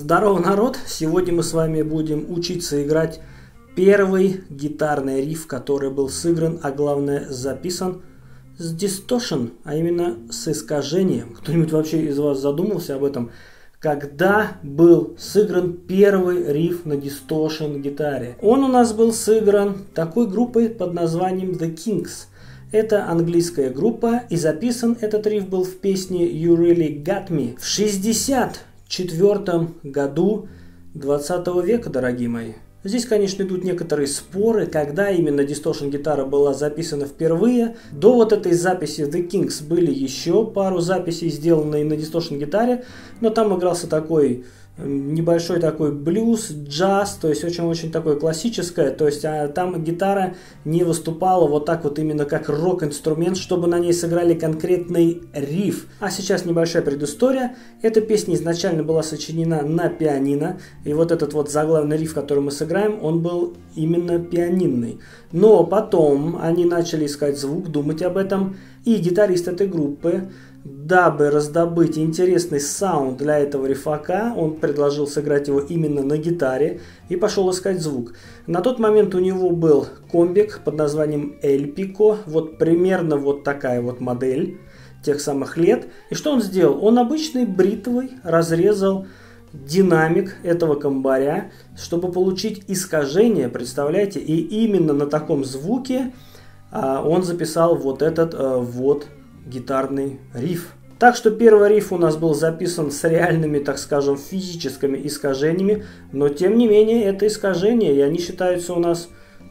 Здорово, народ! Сегодня мы с вами будем учиться играть первый гитарный риф, который был сыгран, а главное записан с distortion, а именно с искажением. Кто-нибудь вообще из вас задумался об этом? Когда был сыгран первый риф на distortion гитаре? Он у нас был сыгран такой группой под названием The Kings. Это английская группа, и записан этот риф был в песне You Really Got Me в 60 четвертом году 20 века, дорогие мои. Здесь, конечно, идут некоторые споры, когда именно Distortion гитара была записана впервые. До вот этой записи The Kings были еще пару записей, сделанные на Distortion гитаре, но там игрался такой небольшой такой блюз, джаз, то есть очень-очень такое классическое, то есть а, там гитара не выступала вот так вот именно как рок-инструмент, чтобы на ней сыграли конкретный риф. А сейчас небольшая предыстория. Эта песня изначально была сочинена на пианино, и вот этот вот заглавный риф, который мы сыграем, он был именно пианинный. Но потом они начали искать звук, думать об этом, и гитарист этой группы Дабы раздобыть интересный саунд для этого рифака, он предложил сыграть его именно на гитаре и пошел искать звук. На тот момент у него был комбик под названием Pico, вот примерно вот такая вот модель тех самых лет. И что он сделал? Он обычной бритвой разрезал динамик этого комбаря, чтобы получить искажение, представляете? И именно на таком звуке а, он записал вот этот а, вот гитарный риф. Так что первый риф у нас был записан с реальными, так скажем, физическими искажениями, но тем не менее это искажения, и они считаются у нас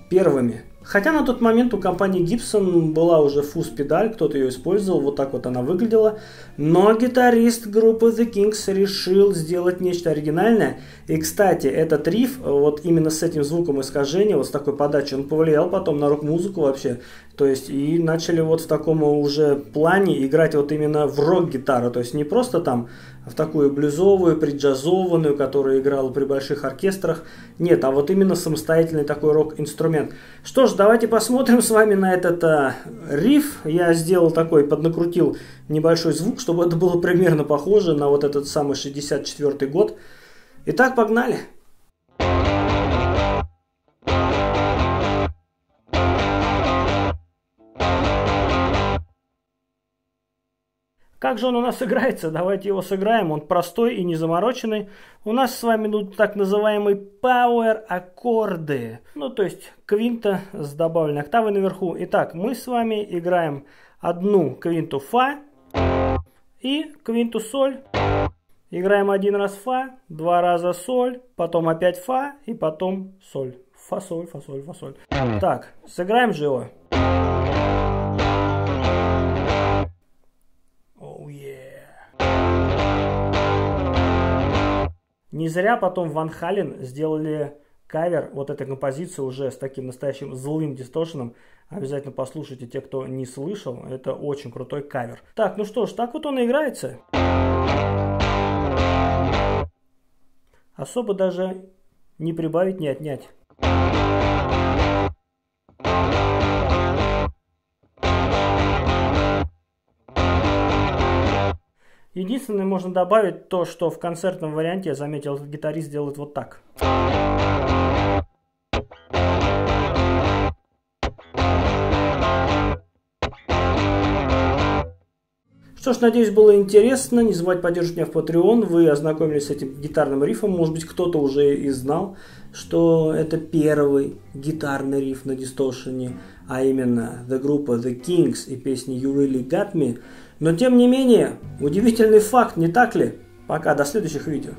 первыми. Хотя на тот момент у компании Gibson была уже фуз-педаль, кто-то ее использовал, вот так вот она выглядела. Но гитарист группы The Kings решил сделать нечто оригинальное. И, кстати, этот риф, вот именно с этим звуком искажения, вот с такой подачей, он повлиял потом на рок-музыку вообще. То есть, и начали вот в таком уже плане играть вот именно в рок-гитару. То есть, не просто там в такую блюзовую, приджазованную, которая играла при больших оркестрах. Нет, а вот именно самостоятельный такой рок-инструмент. Что ж, давайте посмотрим с вами на этот а, риф. Я сделал такой, поднакрутил небольшой звук, чтобы это было примерно похоже на вот этот самый 64 год. Итак, погнали! Как же он у нас играется? Давайте его сыграем. Он простой и не замороченный. У нас с вами идут так называемые power аккорды. Ну, то есть квинта с добавленной октавой наверху. Итак, мы с вами играем одну квинту фа и квинту соль. Играем один раз фа, два раза соль, потом опять фа и потом соль. Фа, соль, фа, соль, фа, соль. Так, сыграем же его. Не зря потом Ван Хален сделали кавер вот этой композиции уже с таким настоящим злым дисторшеном. Обязательно послушайте те, кто не слышал. Это очень крутой кавер. Так, ну что ж, так вот он и играется. Особо даже не прибавить, не отнять. Единственное, можно добавить то, что в концертном варианте, я заметил, гитарист делает вот так. Что ж, надеюсь, было интересно. Не забывайте поддерживать меня в Patreon. Вы ознакомились с этим гитарным рифом. Может быть, кто-то уже и знал, что это первый гитарный риф на дисторшене, а именно The группа The Kings и песни You Really Got Me – но тем не менее, удивительный факт, не так ли? Пока, до следующих видео.